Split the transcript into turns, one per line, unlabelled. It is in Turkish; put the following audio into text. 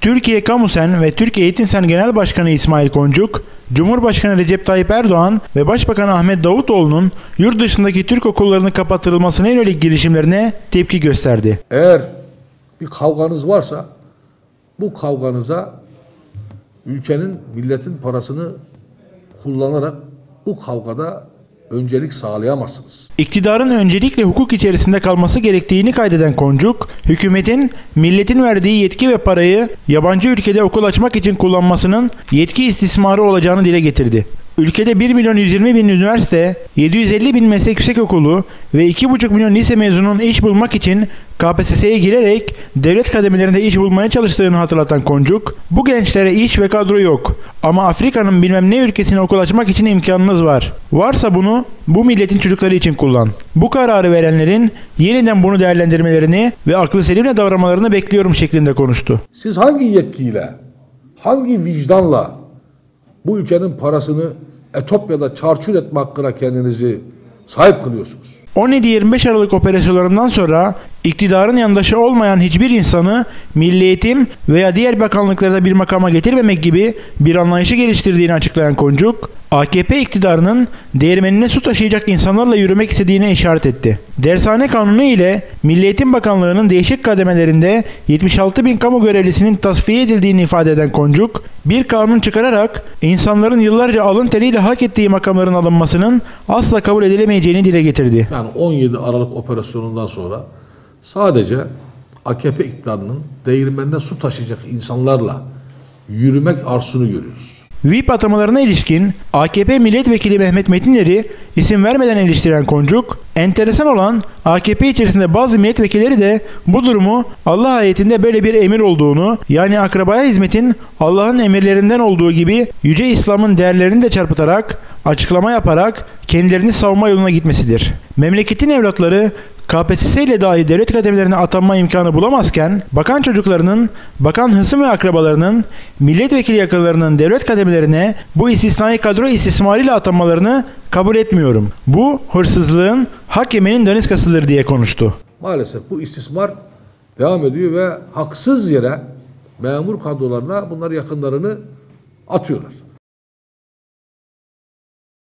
Türkiye Kamusen ve Türkiye Eğitim Sen Genel Başkanı İsmail Koncuk, Cumhurbaşkanı Recep Tayyip Erdoğan ve Başbakan Ahmet Davutoğlu'nun yurt dışındaki Türk okullarının kapattırılmasına yönelik girişimlerine tepki gösterdi.
Eğer bir kavganız varsa bu kavganıza ülkenin, milletin parasını kullanarak bu kavgada öncelik sağlayamazsınız.
İktidarın öncelikle hukuk içerisinde kalması gerektiğini kaydeden Koncuk, hükümetin milletin verdiği yetki ve parayı yabancı ülkede okul açmak için kullanmasının yetki istismarı olacağını dile getirdi. Ülkede 1 milyon 120 bin üniversite, 750 bin meslek yüksekokulu ve 2,5 milyon lise mezununun iş bulmak için KPSS'ye girerek devlet kademelerinde iş bulmaya çalıştığını hatırlatan Koncuk, bu gençlere iş ve kadro yok ama Afrika'nın bilmem ne ülkesine okul açmak için imkanınız var. Varsa bunu bu milletin çocukları için kullan. Bu kararı verenlerin yeniden bunu değerlendirmelerini ve aklı selimle davranmalarını bekliyorum şeklinde konuştu.
Siz hangi yetkiyle, hangi vicdanla bu ülkenin parasını Etopya'da çarçur etme hakkına kendinizi sahip kılıyorsunuz?
17-25 Aralık operasyonlarından sonra iktidarın yandaşı olmayan hiçbir insanı milli eğitim veya diğer bakanlıklarda bir makama getirmemek gibi bir anlayışı geliştirdiğini açıklayan Koncuk, AKP iktidarının değirmenine su taşıyacak insanlarla yürümek istediğine işaret etti. Dershane kanunu ile Milli Eğitim Bakanlığı'nın değişik kademelerinde 76 bin kamu görevlisinin tasfiye edildiğini ifade eden Koncuk, bir kanun çıkararak insanların yıllarca alın teriyle hak ettiği makamların alınmasının asla kabul edilemeyeceğini dile getirdi.
Yani 17 Aralık operasyonundan sonra sadece AKP iktidarının değirmenden su taşıyacak insanlarla yürümek arzusunu görüyoruz.
VIP atamalarına ilişkin AKP milletvekili Mehmet Metinler'i isim vermeden eleştiren Koncuk, enteresan olan AKP içerisinde bazı milletvekilleri de bu durumu Allah ayetinde böyle bir emir olduğunu yani akrabaya hizmetin Allah'ın emirlerinden olduğu gibi Yüce İslam'ın değerlerini de çarpıtarak açıklama yaparak kendilerini savunma yoluna gitmesidir. Memleketin evlatları KPSS ile dahi devlet kademelerine atanma imkanı bulamazken bakan çocuklarının, bakan hısım ve akrabalarının, milletvekili yakınlarının devlet kademelerine bu istisnai kadro istismarıyla atanmalarını kabul etmiyorum. Bu hırsızlığın hak yemenin daniskasıdır diye konuştu.
Maalesef bu istismar devam ediyor ve haksız yere memur kadrolarına bunlar yakınlarını atıyorlar.